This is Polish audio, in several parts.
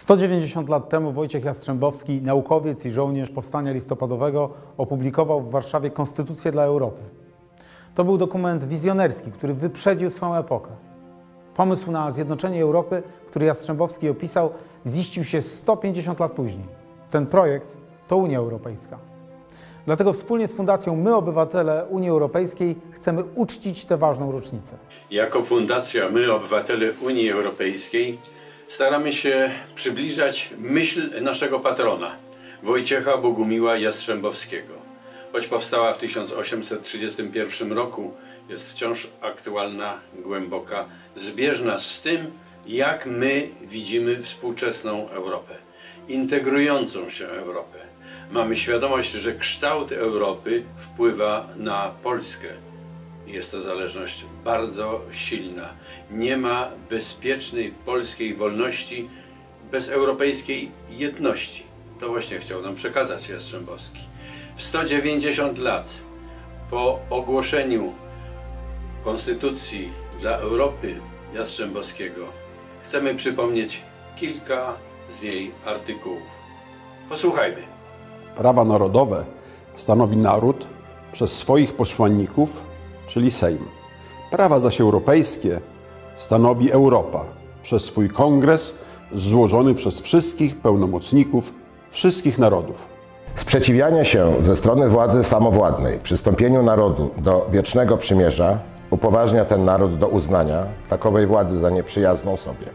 190 lat temu Wojciech Jastrzębowski, naukowiec i żołnierz Powstania Listopadowego, opublikował w Warszawie Konstytucję dla Europy. To był dokument wizjonerski, który wyprzedził swoją epokę. Pomysł na zjednoczenie Europy, który Jastrzębowski opisał, ziścił się 150 lat później. Ten projekt to Unia Europejska. Dlatego wspólnie z Fundacją My Obywatele Unii Europejskiej chcemy uczcić tę ważną rocznicę. Jako Fundacja My Obywatele Unii Europejskiej staramy się przybliżać myśl naszego patrona, Wojciecha Bogumiła Jastrzębowskiego. Choć powstała w 1831 roku, jest wciąż aktualna, głęboka, zbieżna z tym, jak my widzimy współczesną Europę, integrującą się Europę. Mamy świadomość, że kształt Europy wpływa na Polskę. Jest to zależność bardzo silna. Nie ma bezpiecznej polskiej wolności bez europejskiej jedności. To właśnie chciał nam przekazać Jastrzębowski. W 190 lat po ogłoszeniu Konstytucji dla Europy Jastrzębowskiego chcemy przypomnieć kilka z jej artykułów. Posłuchajmy. Prawa narodowe stanowi naród przez swoich posłanników, czyli Sejm. Prawa zaś europejskie stanowi Europa przez swój kongres złożony przez wszystkich pełnomocników wszystkich narodów. Sprzeciwianie się ze strony władzy samowładnej przystąpieniu narodu do wiecznego przymierza upoważnia ten naród do uznania takowej władzy za nieprzyjazną sobie,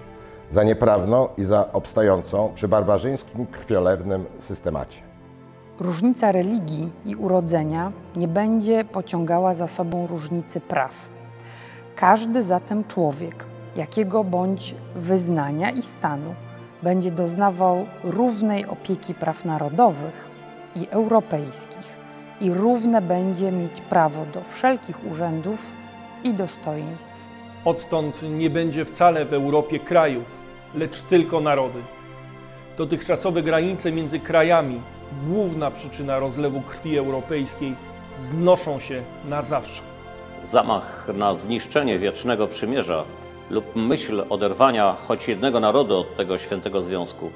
za nieprawną i za obstającą przy barbarzyńskim krwiolewnym systemacie. Różnica religii i urodzenia nie będzie pociągała za sobą różnicy praw. Każdy zatem człowiek, jakiego bądź wyznania i stanu, będzie doznawał równej opieki praw narodowych i europejskich i równe będzie mieć prawo do wszelkich urzędów i dostojeństw. Odtąd nie będzie wcale w Europie krajów, lecz tylko narody. Dotychczasowe granice między krajami, główna przyczyna rozlewu krwi europejskiej, znoszą się na zawsze. Zamach na zniszczenie wiecznego przymierza lub myśl oderwania choć jednego narodu od tego świętego związku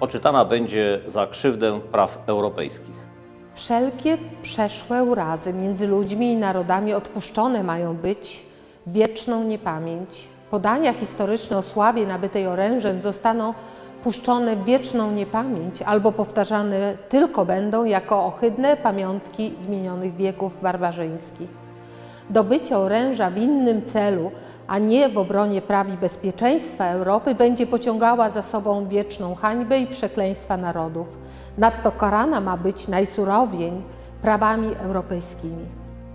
poczytana będzie za krzywdę praw europejskich. Wszelkie przeszłe urazy między ludźmi i narodami odpuszczone mają być wieczną niepamięć. Podania historyczne o sławie nabytej orężem zostaną puszczone w wieczną niepamięć albo powtarzane tylko będą jako ohydne pamiątki zmienionych wieków barbarzyńskich. Dobycie oręża w innym celu, a nie w obronie praw i bezpieczeństwa Europy, będzie pociągała za sobą wieczną hańbę i przekleństwa narodów. Nadto karana ma być najsurowiej prawami europejskimi.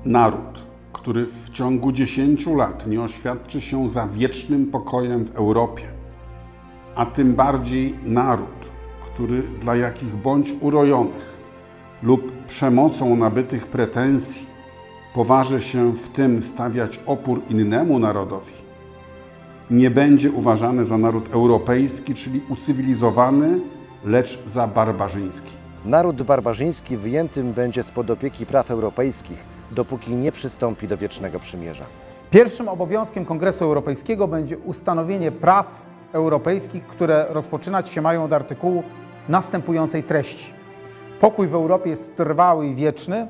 Naród, który w ciągu dziesięciu lat nie oświadczy się za wiecznym pokojem w Europie, a tym bardziej naród, który dla jakich bądź urojonych lub przemocą nabytych pretensji poważy się w tym stawiać opór innemu narodowi, nie będzie uważany za naród europejski, czyli ucywilizowany, lecz za barbarzyński. Naród barbarzyński wyjętym będzie spod opieki praw europejskich, dopóki nie przystąpi do wiecznego przymierza. Pierwszym obowiązkiem Kongresu Europejskiego będzie ustanowienie praw europejskich, które rozpoczynać się mają od artykułu następującej treści. Pokój w Europie jest trwały i wieczny.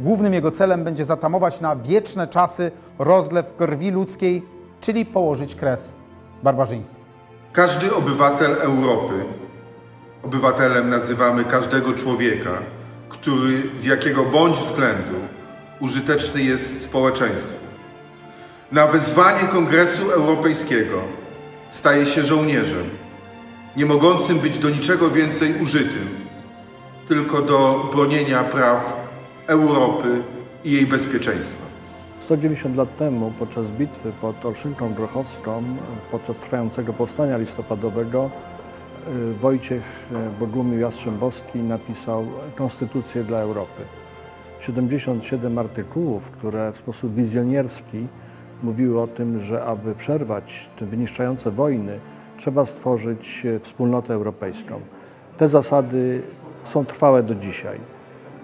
Głównym jego celem będzie zatamować na wieczne czasy rozlew krwi ludzkiej, czyli położyć kres barbarzyństwu. Każdy obywatel Europy, obywatelem nazywamy każdego człowieka, który z jakiego bądź względu użyteczny jest społeczeństwu. Na wezwanie Kongresu Europejskiego staje się żołnierzem, nie mogącym być do niczego więcej użytym, tylko do bronienia praw Europy i jej bezpieczeństwa. 190 lat temu, podczas bitwy pod Olszynką Grochowską, podczas trwającego powstania listopadowego, Wojciech y, Bogumił Jastrzębowski napisał Konstytucję dla Europy. 77 artykułów, które w sposób wizjonerski mówiły o tym, że aby przerwać te wyniszczające wojny, trzeba stworzyć y, wspólnotę europejską. Te zasady są trwałe do dzisiaj.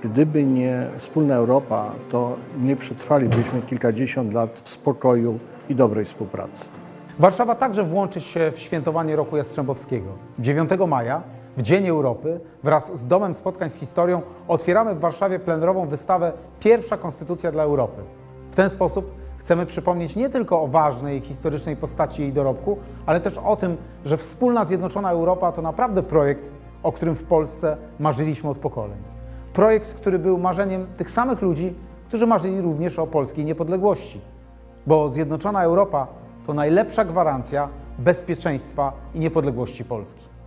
Gdyby nie wspólna Europa, to nie przetrwalibyśmy kilkadziesiąt lat w spokoju i dobrej współpracy. Warszawa także włączy się w świętowanie roku Jastrzębowskiego. 9 maja, w Dzień Europy, wraz z Domem Spotkań z Historią, otwieramy w Warszawie plenerową wystawę Pierwsza Konstytucja dla Europy. W ten sposób chcemy przypomnieć nie tylko o ważnej historycznej postaci jej dorobku, ale też o tym, że wspólna zjednoczona Europa to naprawdę projekt, o którym w Polsce marzyliśmy od pokoleń. Projekt, który był marzeniem tych samych ludzi, którzy marzyli również o polskiej niepodległości. Bo zjednoczona Europa to najlepsza gwarancja bezpieczeństwa i niepodległości Polski.